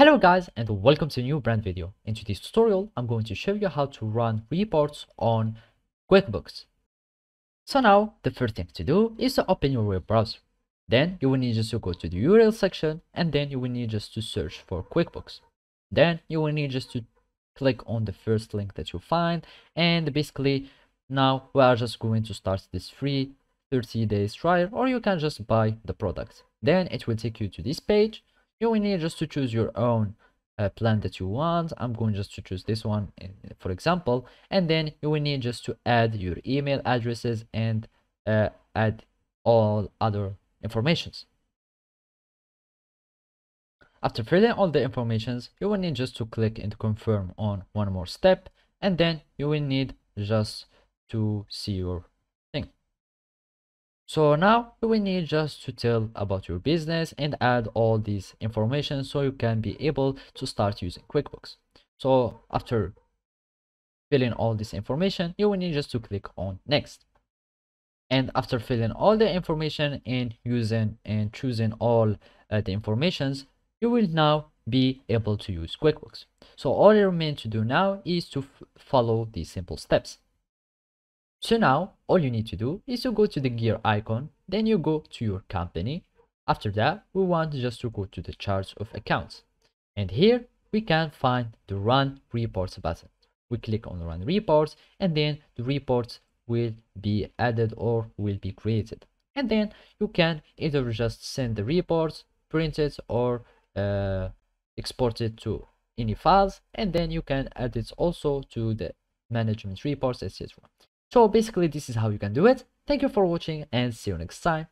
Hello guys and welcome to a new brand video. In today's tutorial, I'm going to show you how to run reports on QuickBooks. So now, the first thing to do is to open your web browser. Then you will need just to go to the URL section and then you will need just to search for QuickBooks. Then you will need just to click on the first link that you find and basically now we are just going to start this free 30 days trial or you can just buy the product. Then it will take you to this page you will need just to choose your own uh, plan that you want. I'm going just to choose this one for example. And then you will need just to add your email addresses and uh, add all other informations. After filling all the informations you will need just to click and confirm on one more step. And then you will need just to see your so now we need just to tell about your business and add all these information so you can be able to start using QuickBooks. So after filling all this information, you will need just to click on next. And after filling all the information and using and choosing all uh, the informations, you will now be able to use QuickBooks. So all you remain to do now is to follow these simple steps. So now all you need to do is to go to the gear icon, then you go to your company. After that, we want just to go to the charts of accounts. And here we can find the run reports button. We click on run reports and then the reports will be added or will be created. And then you can either just send the reports, print it or uh, export it to any files and then you can add it also to the management reports etc so basically this is how you can do it. Thank you for watching and see you next time.